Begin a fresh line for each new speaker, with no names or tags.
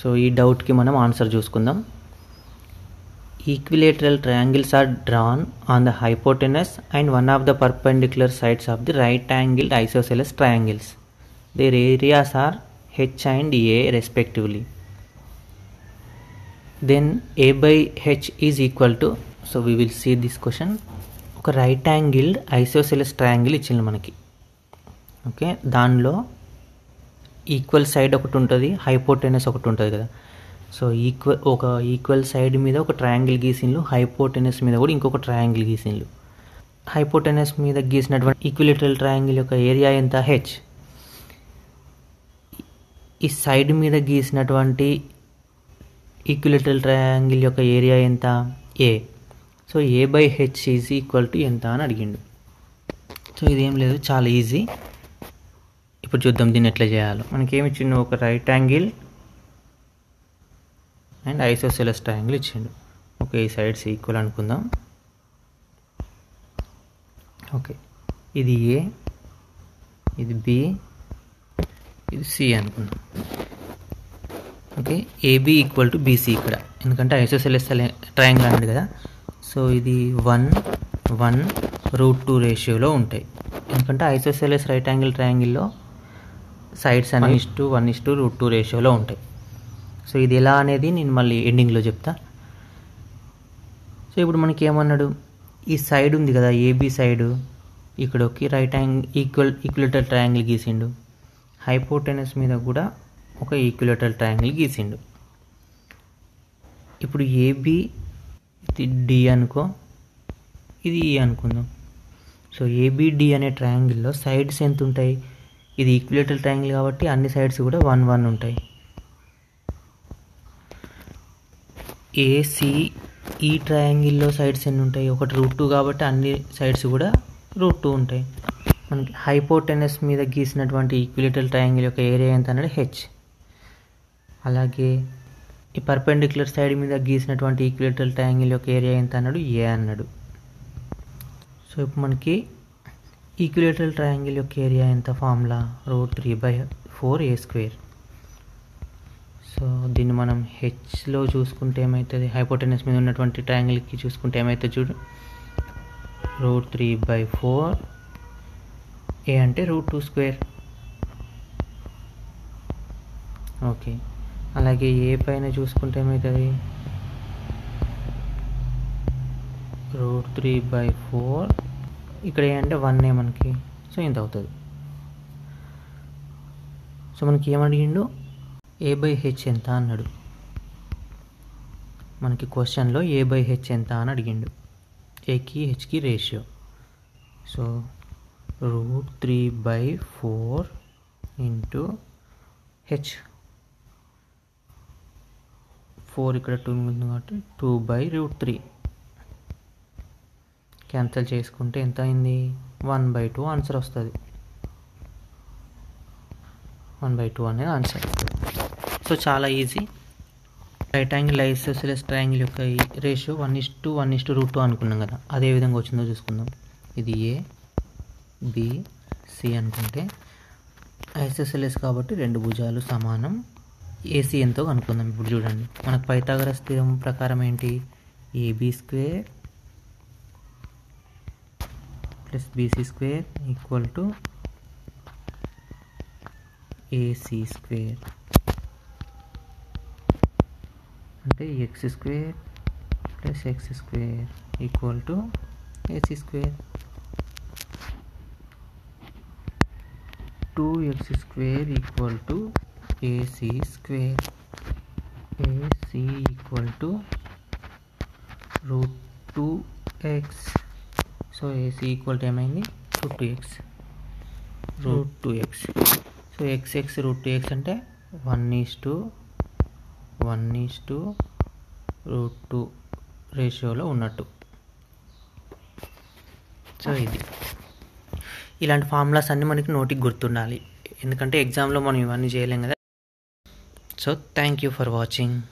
So ఈ డౌట్కి మనం answer చూసుకుందాం. Equilateral triangles are drawn on the hypotenuse and one of the perpendicular sides of the right angle isosceles triangles their areas are H and A respectively then A by H is equal to so we will see this question ఒక right angle isosceles triangle ఇచ్చింది మనకి. Okay దానిలో equal side ఒకటి ఉంటుంది hypotenuse ఒకటి ఉంటుంది కదా. So equal ఒక ఈక్వల్ సైడ్ మీద ఒక ట్రయాంగిల్ గీసిన్లు హైపోటెనస్ మీద కూడా ఇంకొక ట్రయాంగిల్ గీసిన్లు హైపోటెనస్ మీద గీసినటువంటి ఈక్విలేటరల్ ట్రయాంగిల్ యొక్క ఏరియా ఎంత? హెచ్ ఈ సైడ్ మీద గీసినటువంటి ఈక్విలేటరల్ ట్రయాంగిల్ యొక్క ఏరియా ఎంత? A so A by H is equal to ఎంత అని అడిగిండు. సో ఇదేం లేదు చాలా ఈజీ ఇప్పుడు చూద్దాం దీన్ని ఎట్లా చేయాలో. ఏమి ఇచ్చిండు? ఒక right angle and isosceles triangle ఇచ్చిండు. ఓకే ఈ సైడ్స్ ఈక్వల్ అనుకుందాం. ఓకే ఇది ఏ ఇది బి ఇది సి అనుకుందాం. Okay AB equal to BC ఇక్కడ. ఎందుకంటే ఐసోసెలెస్ ట్రయాంగిల్ అన్నాడు కదా. సో ఇది వన్ వన్ రూట్ టూ రేషియోలో ఉంటాయి. ఎందుకంటే ఐసోసెలెస్ రైట్ యాంగిల్ ట్రయాంగిల్లో సైడ్స్ అన్ని is to one is to root two రేషియోలో ఉంటాయి. సో ఇది ఎలా అనేది నేను మళ్ళీ ఎండింగ్లో చెప్తా. సో ఇప్పుడు మనకి ఏమన్నాడు? ఈ సైడ్ ఉంది కదా ఏబి సైడు ఇక్కడ ఒక right angle equal equilateral triangle గీసిండు. Hypotenuse మీద కూడా ఒక ఈక్యులేటర్ ట్రయాంగిల్ గీసిండు. ఇప్పుడు ఏబి ఇది డి అనుకో ఇది ఈ అనుకుందాం. సో ఏబిడి అనే ట్రయాంగిల్లో సైడ్స్ ఎంత ఉంటాయి? ఇది ఈక్విలేటరల్ ట్రయాంగిల్ కాబట్టి అన్ని సైడ్స్ కూడా వన్ వన్ ఉంటాయి. ఏసీ ఈ ట్రయాంగిల్లో సైడ్స్ ఎన్ని ఉంటాయి? ఒకటి రూట్ టూ కాబట్టి అన్ని సైడ్స్ కూడా రూట్ టూ ఉంటాయి. మనకి హైపోటెనస్ మీద గీసినటువంటి ఈక్విలేటరల్ ట్రయాంగిల్ యొక్క ఏరియా ఎంత అన్నాడు? హెచ్ అలాగే ఈ పర్పెండిక్యులర్ సైడ్ మీద గీసినటువంటి ఈక్విలేటరల్ ట్రయాంగిల్ యొక్క ఏరియా ఎంత అన్నాడు? ఏ అన్నాడు. సో ఇప్పుడు మనకి ఈక్యులేటరల్ ట్రయాంగిల్ యొక్క ఏరియా ఎంత? Formula root three by four A square. So దీన్ని మనం హెచ్లో చూసుకుంటే ఏమవుతుంది హైపోటెనస్ మీద ఉన్నటువంటి ట్రయాంగిల్కి చూసుకుంటే ఏమవుతుంది చూడు? Root three by four A అంటే రూట్ టూ స్క్వేర్. ఓకే. అలాగే ఏ పైన చూసుకుంటే ఏమవుతుంది రూట్ త్రీ బై ఫోర్ ఇక్కడ ఏంటంటే వన్ ఏ మనకి. సో ఇంత అవుతుంది. సో మనకి ఏమడిగిండు? ఏ బై హెచ్ ఎంత అన్నాడు. మనకి క్వశ్చన్లో ఏ బై హెచ్ ఎంత అని అడిగిండు. ఏకి హెచ్కి ratio so root three by four into H four ఇక్కడ టూ ఉంది కాబట్టి two by root three cancel చేసుకుంటే ఎంత అయింది? వన్ బై టూ ఆన్సర్ వస్తుంది. వన్ బై టూ అనేది ఆన్సర్. సో చాలా easy. Right angle isosceles triangle యొక్క ratio one is to one is to root two అనుకున్నాం కదా. అదే విధంగా వచ్చిందో చూసుకుందాం. ఇది ఏ బి సి అనుకుంటే ఐసోసిలస్ కాబట్టి రెండు భుజాలు సమానం. ఏసీ ఎంతో కనుక్కుందాం ఇప్పుడు చూడండి. మనకు పైథాగరస్ స్థిరం ప్రకారం ఏంటి? AB square plus BC square equal to AC square అంటే X square plus X square equal to AC square two X square equal to AC square AC equal to root two X so AC equal to ఏమైంది root two X root two X so X X root two X అంటే one is to one is to root two రేషియోలో ఉన్నట్టు. So ఇది. ఇలాంటి formulas అన్నీ మనకి నోటికి గుర్తుండాలి. ఎందుకంటే ఎగ్జామ్లో మనం ఇవన్నీ చేయలేం కదా. So thank you for watching